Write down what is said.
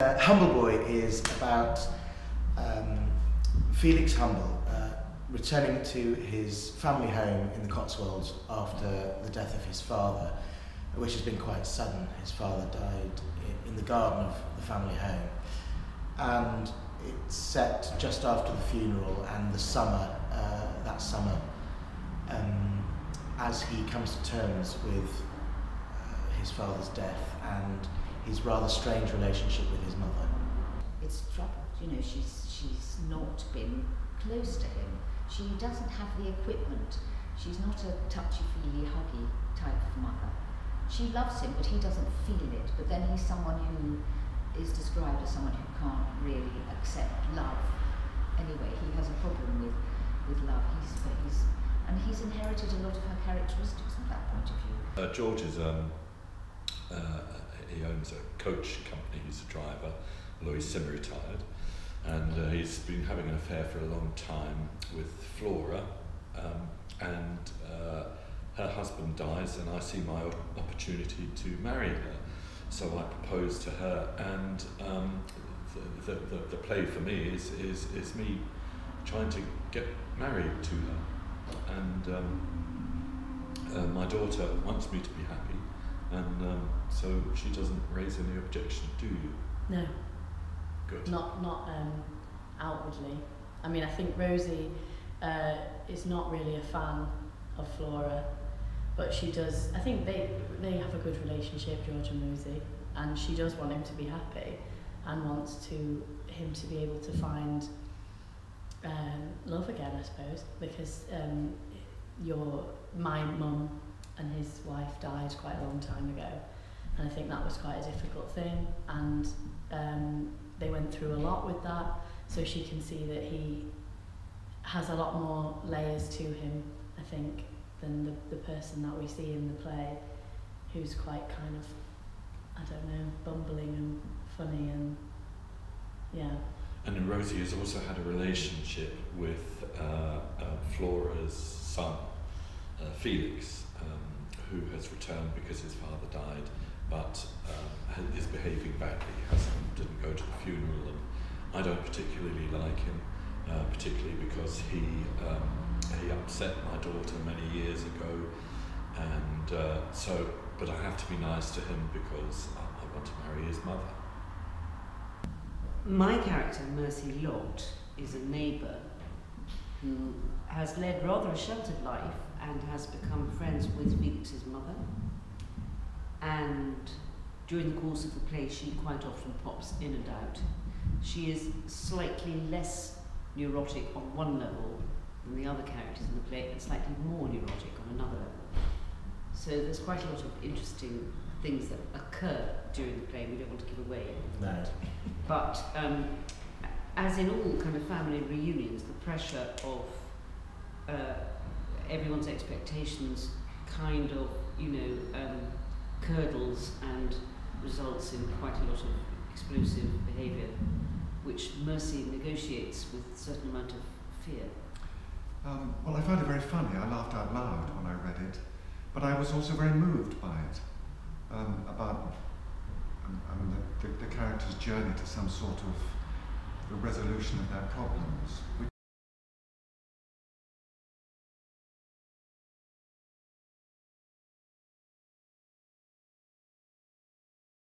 Uh, Humble Boy is about um, Felix Humble uh, returning to his family home in the Cotswolds after the death of his father, which has been quite sudden. His father died in the garden of the family home. And it's set just after the funeral and the summer, uh, that summer, um, as he comes to terms with uh, his father's death and his rather strange relationship with his mother. It's troubled, you know, she's, she's not been close to him. She doesn't have the equipment. She's not a touchy-feely, huggy type of mother. She loves him, but he doesn't feel it. But then he's someone who is described as someone who can't really accept love. Anyway, he has a problem with, with love. He's, he's, and he's inherited a lot of her characteristics from that point of view. Uh, George is um, uh, he owns a coach company. He's a driver, although he's semi-retired, and uh, he's been having an affair for a long time with Flora, um, and uh, her husband dies, and I see my opportunity to marry her. So I propose to her, and um, the, the, the, the play for me is, is, is me trying to get married to her. And um, uh, my daughter wants me to be happy, and um, so she doesn't raise any objection, do you? No. Good. Not not um, outwardly. I mean, I think Rosie uh, is not really a fan of Flora, but she does. I think they they have a good relationship, George and Rosie, and she does want him to be happy, and wants to him to be able to find um, love again, I suppose, because um, your my mum and his wife died quite a long time ago, and I think that was quite a difficult thing, and um, they went through a lot with that, so she can see that he has a lot more layers to him, I think, than the, the person that we see in the play, who's quite kind of, I don't know, bumbling and funny and, yeah. And Rosie has also had a relationship with uh, uh, Flora's son, uh, Felix, um, who has returned because his father died, but um, is behaving badly. Hasn't, didn't go to the funeral, and I don't particularly like him, uh, particularly because he um, he upset my daughter many years ago, and uh, so. But I have to be nice to him because I, I want to marry his mother. My character, Mercy Lott, is a neighbour who has led rather a sheltered life and has become friends with Felix's mother. And during the course of the play, she quite often pops in and out. She is slightly less neurotic on one level than the other characters in the play, and slightly more neurotic on another level. So there's quite a lot of interesting things that occur during the play we don't want to give away. No. But um, as in all kind of family reunions, the pressure of uh, everyone's expectations kind of, you know, um, curdles and results in quite a lot of explosive behaviour, which Mercy negotiates with a certain amount of fear. Um, well, I found it very funny. I laughed out loud when I read it, but I was also very moved by it, um, about um, I mean, the, the, the character's journey to some sort of the resolution of their problems.